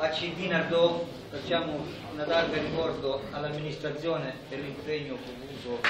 a CD Nardò facciamo una targa ricordo all'amministrazione per l'impegno profuso.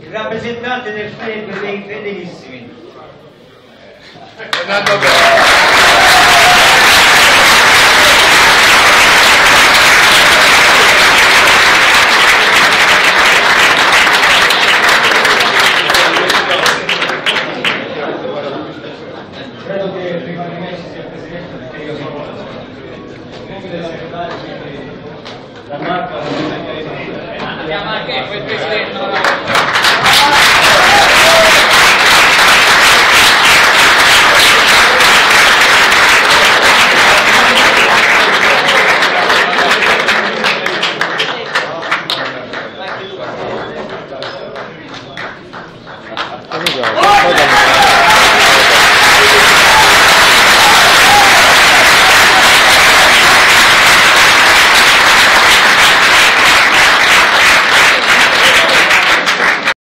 Il rappresentante del club dei fedelissimi. Fernando. Credo che prima di me ci sia il Presidente perché io sono il nome della società quindi la Andiamo anche quel presidente. Come va?